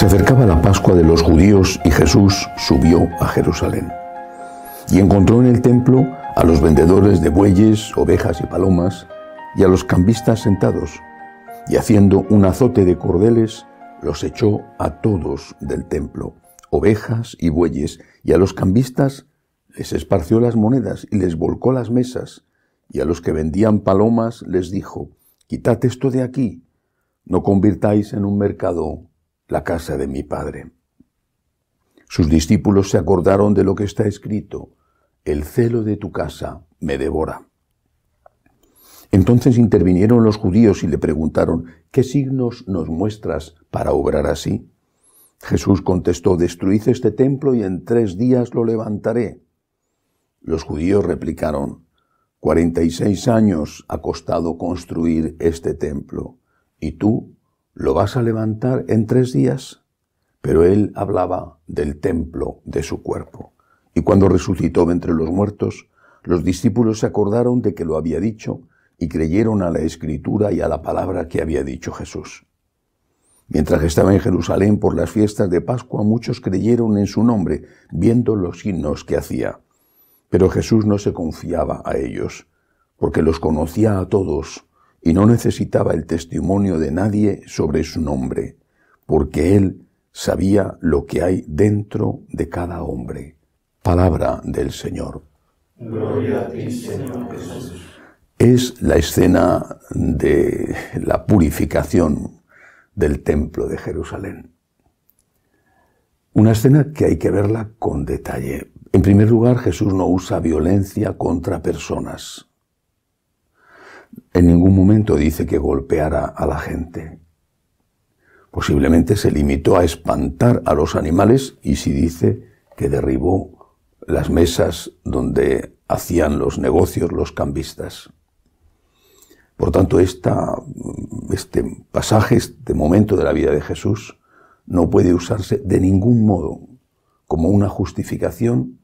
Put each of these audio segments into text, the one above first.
Se acercaba la Pascua de los judíos y Jesús subió a Jerusalén. Y encontró en el templo a los vendedores de bueyes, ovejas y palomas, y a los cambistas sentados, y haciendo un azote de cordeles, los echó a todos del templo, ovejas y bueyes, y a los cambistas les esparció las monedas y les volcó las mesas, y a los que vendían palomas les dijo, Quitad esto de aquí, no convirtáis en un mercado la casa de mi Padre. Sus discípulos se acordaron de lo que está escrito, el celo de tu casa me devora. Entonces intervinieron los judíos y le preguntaron, ¿qué signos nos muestras para obrar así? Jesús contestó, destruid este templo y en tres días lo levantaré. Los judíos replicaron, cuarenta y seis años ha costado construir este templo, y tú ¿Lo vas a levantar en tres días? Pero él hablaba del templo de su cuerpo. Y cuando resucitó entre los muertos, los discípulos se acordaron de que lo había dicho y creyeron a la escritura y a la palabra que había dicho Jesús. Mientras estaba en Jerusalén por las fiestas de Pascua, muchos creyeron en su nombre, viendo los signos que hacía. Pero Jesús no se confiaba a ellos, porque los conocía a todos y no necesitaba el testimonio de nadie sobre su nombre, porque él sabía lo que hay dentro de cada hombre. Palabra del Señor. Gloria a ti, Señor Jesús. Es la escena de la purificación del templo de Jerusalén. Una escena que hay que verla con detalle. En primer lugar, Jesús no usa violencia contra personas en ningún momento dice que golpeara a la gente. Posiblemente se limitó a espantar a los animales y si dice que derribó las mesas donde hacían los negocios los cambistas. Por tanto, este pasaje, este momento de la vida de Jesús, no puede usarse de ningún modo como una justificación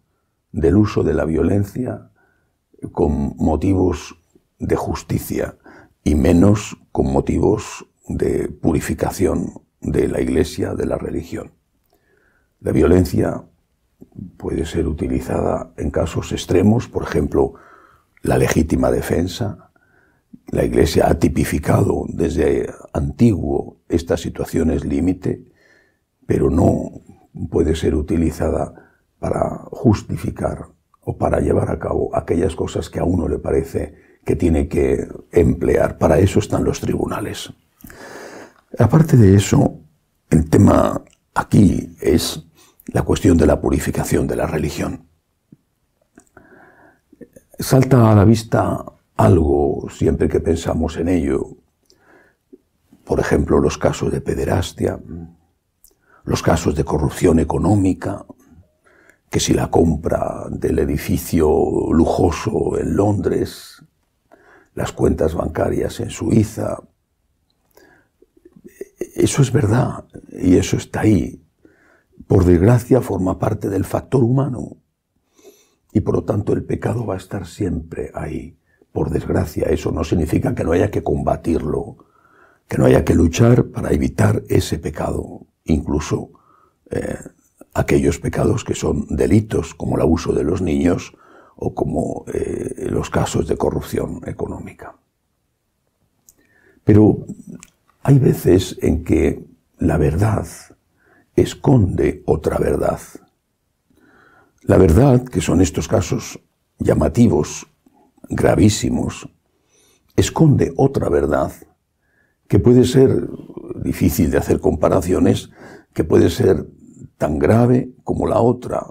del uso de la violencia con motivos de justicia y menos con motivos de purificación de la Iglesia, de la religión. La violencia puede ser utilizada en casos extremos, por ejemplo, la legítima defensa. La Iglesia ha tipificado desde antiguo estas situaciones límite, pero no puede ser utilizada para justificar o para llevar a cabo aquellas cosas que a uno le parece que tiene que emplear. Para eso están los tribunales. Aparte de eso, el tema aquí es la cuestión de la purificación de la religión. Salta a la vista algo siempre que pensamos en ello. Por ejemplo, los casos de pederastia, los casos de corrupción económica, que si la compra del edificio lujoso en Londres, las cuentas bancarias en Suiza. Eso es verdad y eso está ahí. Por desgracia forma parte del factor humano y por lo tanto el pecado va a estar siempre ahí. Por desgracia, eso no significa que no haya que combatirlo, que no haya que luchar para evitar ese pecado, incluso eh, aquellos pecados que son delitos, como el abuso de los niños o como eh, los casos de corrupción económica. Pero hay veces en que la verdad esconde otra verdad. La verdad, que son estos casos llamativos, gravísimos, esconde otra verdad que puede ser difícil de hacer comparaciones, que puede ser tan grave como la otra,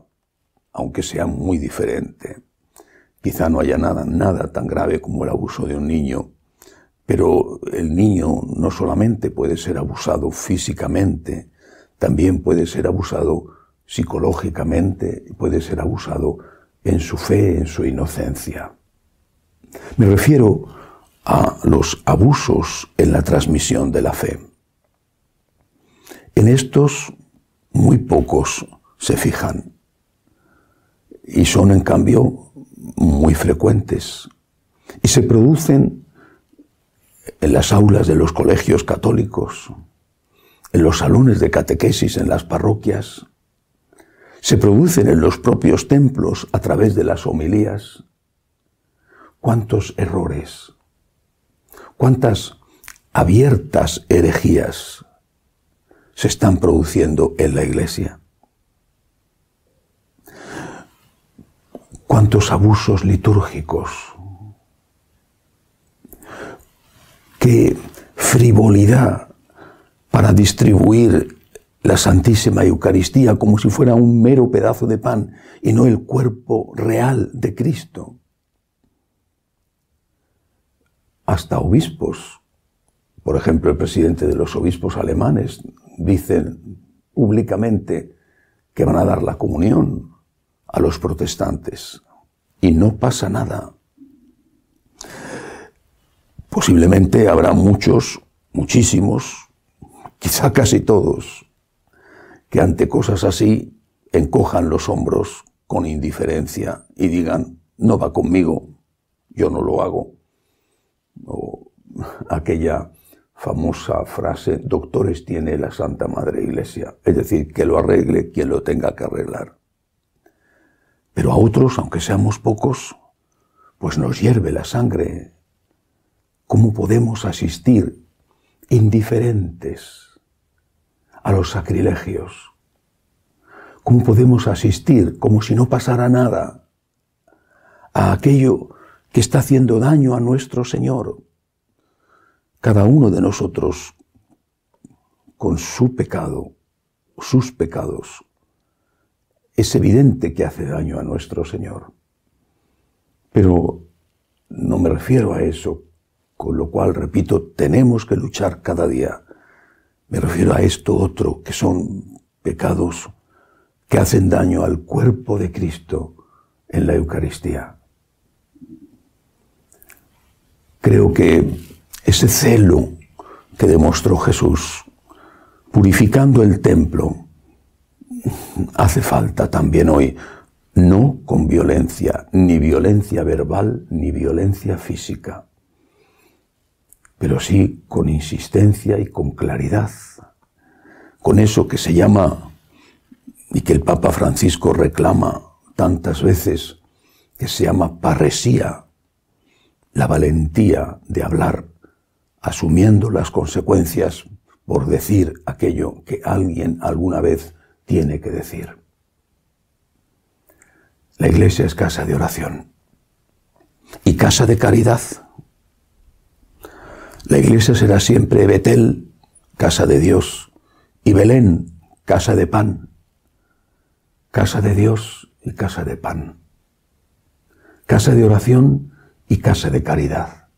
aunque sea muy diferente. Quizá no haya nada, nada tan grave como el abuso de un niño, pero el niño no solamente puede ser abusado físicamente, también puede ser abusado psicológicamente, puede ser abusado en su fe, en su inocencia. Me refiero a los abusos en la transmisión de la fe. En estos muy pocos se fijan y son en cambio muy frecuentes y se producen en las aulas de los colegios católicos, en los salones de catequesis en las parroquias, se producen en los propios templos a través de las homilías. ¿Cuántos errores? ¿Cuántas abiertas herejías se están produciendo en la iglesia? ¿Cuántos abusos litúrgicos? ¿Qué frivolidad para distribuir la Santísima Eucaristía como si fuera un mero pedazo de pan y no el cuerpo real de Cristo. Hasta obispos, por ejemplo el presidente de los obispos alemanes, dicen públicamente que van a dar la comunión a los protestantes y no pasa nada. Posiblemente habrá muchos, muchísimos, quizá casi todos, que ante cosas así encojan los hombros con indiferencia y digan, no va conmigo, yo no lo hago. O aquella famosa frase, doctores tiene la Santa Madre Iglesia, es decir, que lo arregle quien lo tenga que arreglar. Pero a otros, aunque seamos pocos, pues nos hierve la sangre. ¿Cómo podemos asistir indiferentes a los sacrilegios? ¿Cómo podemos asistir como si no pasara nada a aquello que está haciendo daño a nuestro Señor? Cada uno de nosotros, con su pecado, sus pecados, es evidente que hace daño a nuestro Señor. Pero no me refiero a eso, con lo cual, repito, tenemos que luchar cada día me refiero a esto otro, que son pecados que hacen daño al cuerpo de Cristo en la Eucaristía. Creo que ese celo que demostró Jesús, purificando el templo, hace falta también hoy, no con violencia, ni violencia verbal, ni violencia física pero sí con insistencia y con claridad, con eso que se llama y que el Papa Francisco reclama tantas veces, que se llama parresía, la valentía de hablar, asumiendo las consecuencias por decir aquello que alguien alguna vez tiene que decir. La iglesia es casa de oración y casa de caridad. La iglesia será siempre Betel, casa de Dios, y Belén, casa de pan. Casa de Dios y casa de pan. Casa de oración y casa de caridad.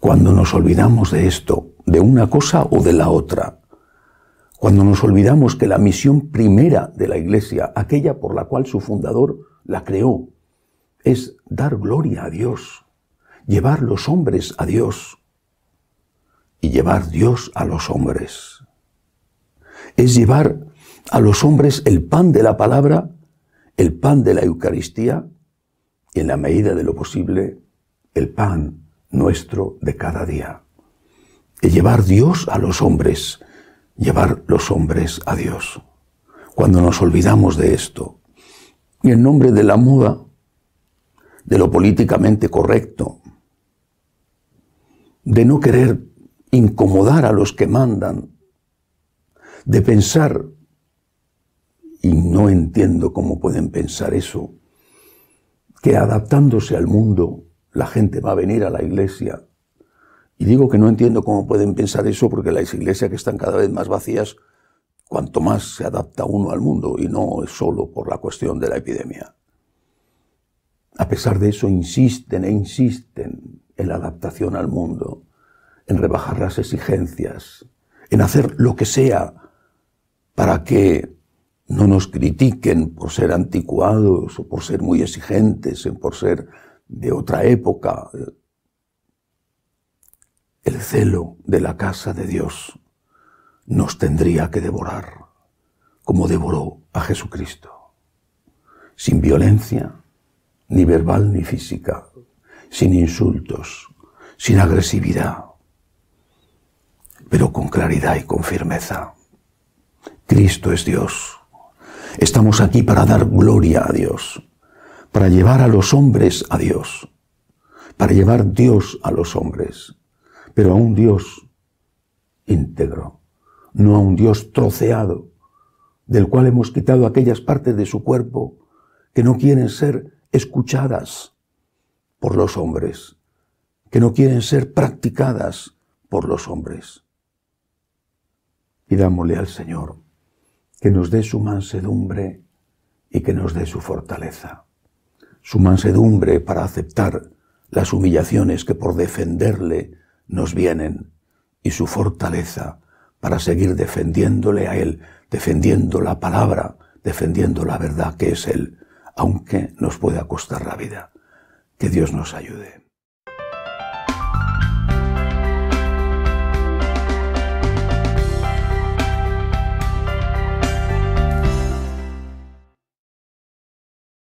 Cuando nos olvidamos de esto, de una cosa o de la otra, cuando nos olvidamos que la misión primera de la Iglesia, aquella por la cual su fundador la creó, es dar gloria a Dios, llevar los hombres a Dios y llevar Dios a los hombres. Es llevar a los hombres el pan de la palabra, el pan de la Eucaristía y en la medida de lo posible el pan nuestro de cada día. Es llevar Dios a los hombres, llevar los hombres a Dios. Cuando nos olvidamos de esto, y en nombre de la moda, de lo políticamente correcto, de no querer incomodar a los que mandan, de pensar, y no entiendo cómo pueden pensar eso, que adaptándose al mundo la gente va a venir a la iglesia. Y digo que no entiendo cómo pueden pensar eso porque las iglesias que están cada vez más vacías, cuanto más se adapta uno al mundo y no es solo por la cuestión de la epidemia. A pesar de eso insisten e insisten en la adaptación al mundo, en rebajar las exigencias, en hacer lo que sea para que no nos critiquen por ser anticuados o por ser muy exigentes, por ser de otra época. El celo de la casa de Dios nos tendría que devorar, como devoró a Jesucristo, sin violencia, ni verbal ni física, sin insultos, sin agresividad, pero con claridad y con firmeza. Cristo es Dios. Estamos aquí para dar gloria a Dios, para llevar a los hombres a Dios, para llevar Dios a los hombres, pero a un Dios íntegro, no a un Dios troceado, del cual hemos quitado aquellas partes de su cuerpo que no quieren ser escuchadas por los hombres, que no quieren ser practicadas por los hombres. Pidámosle al Señor que nos dé su mansedumbre y que nos dé su fortaleza. Su mansedumbre para aceptar las humillaciones que por defenderle nos vienen y su fortaleza para seguir defendiéndole a Él, defendiendo la palabra, defendiendo la verdad que es Él, aunque nos pueda costar la vida. Que Dios nos ayude.